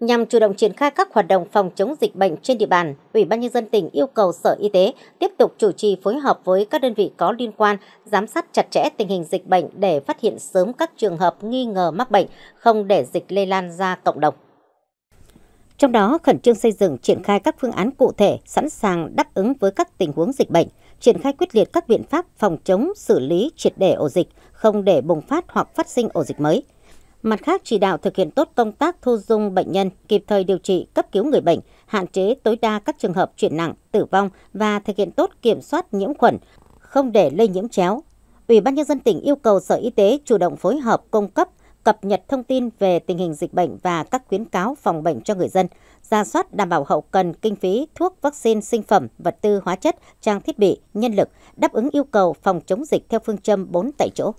Nhằm chủ động triển khai các hoạt động phòng chống dịch bệnh trên địa bàn, Ủy ban nhân dân tỉnh yêu cầu Sở Y tế tiếp tục chủ trì phối hợp với các đơn vị có liên quan, giám sát chặt chẽ tình hình dịch bệnh để phát hiện sớm các trường hợp nghi ngờ mắc bệnh, không để dịch lây lan ra cộng đồng. Trong đó, khẩn trương xây dựng triển khai các phương án cụ thể, sẵn sàng đáp ứng với các tình huống dịch bệnh, triển khai quyết liệt các biện pháp phòng chống, xử lý triệt để ổ dịch, không để bùng phát hoặc phát sinh ổ dịch mới. Mặt khác, chỉ đạo thực hiện tốt công tác thu dung bệnh nhân, kịp thời điều trị, cấp cứu người bệnh, hạn chế tối đa các trường hợp chuyển nặng, tử vong và thực hiện tốt kiểm soát nhiễm khuẩn, không để lây nhiễm chéo. Ủy ban nhân dân tỉnh yêu cầu Sở Y tế chủ động phối hợp cung cấp cập nhật thông tin về tình hình dịch bệnh và các khuyến cáo phòng bệnh cho người dân, ra soát đảm bảo hậu cần, kinh phí, thuốc, vaccine, sinh phẩm, vật tư, hóa chất, trang thiết bị, nhân lực, đáp ứng yêu cầu phòng chống dịch theo phương châm 4 tại chỗ.